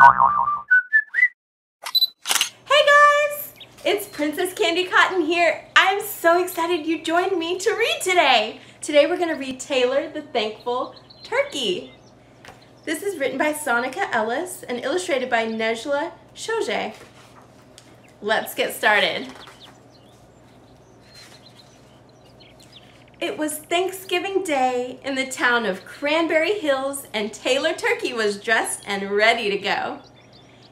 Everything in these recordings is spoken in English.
Hey guys! It's Princess Candy Cotton here. I'm so excited you joined me to read today. Today we're going to read Taylor the Thankful Turkey. This is written by Sonica Ellis and illustrated by Nejla Shoje. Let's get started. It was Thanksgiving Day in the town of Cranberry Hills and Taylor Turkey was dressed and ready to go.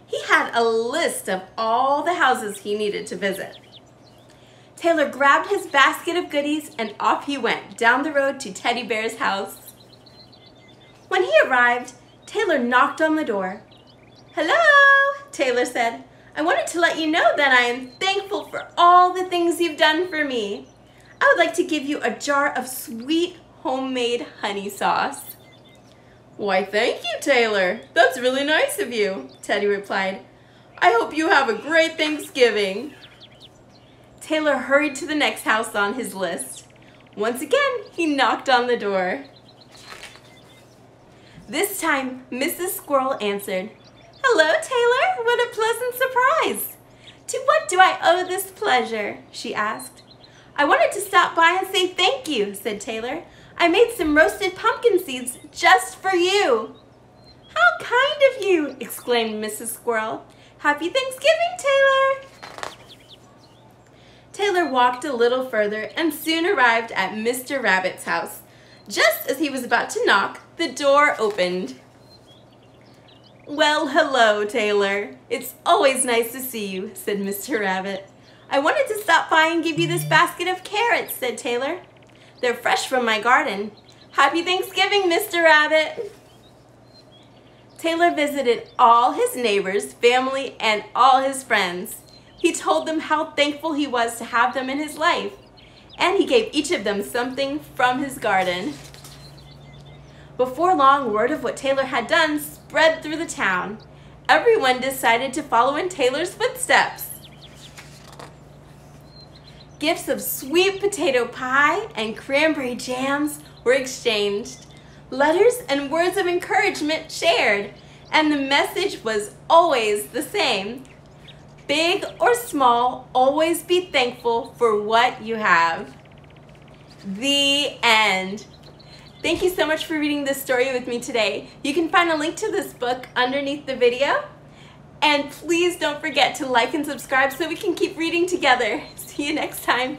He had a list of all the houses he needed to visit. Taylor grabbed his basket of goodies and off he went down the road to Teddy Bear's house. When he arrived, Taylor knocked on the door. Hello, Taylor said. I wanted to let you know that I am thankful for all the things you've done for me. I would like to give you a jar of sweet homemade honey sauce. Why, thank you, Taylor. That's really nice of you, Teddy replied. I hope you have a great Thanksgiving. Taylor hurried to the next house on his list. Once again, he knocked on the door. This time, Mrs. Squirrel answered, Hello, Taylor. What a pleasant surprise. To what do I owe this pleasure? she asked. I wanted to stop by and say thank you, said Taylor. I made some roasted pumpkin seeds just for you. How kind of you, exclaimed Mrs. Squirrel. Happy Thanksgiving, Taylor. Taylor walked a little further and soon arrived at Mr. Rabbit's house. Just as he was about to knock, the door opened. Well, hello, Taylor. It's always nice to see you, said Mr. Rabbit. I wanted to stop by and give you this basket of carrots, said Taylor. They're fresh from my garden. Happy Thanksgiving, Mr. Rabbit. Taylor visited all his neighbors, family, and all his friends. He told them how thankful he was to have them in his life, and he gave each of them something from his garden. Before long, word of what Taylor had done spread through the town. Everyone decided to follow in Taylor's footsteps. Gifts of sweet potato pie and cranberry jams were exchanged. Letters and words of encouragement shared. And the message was always the same. Big or small, always be thankful for what you have. The end. Thank you so much for reading this story with me today. You can find a link to this book underneath the video. And please don't forget to like and subscribe so we can keep reading together. See you next time.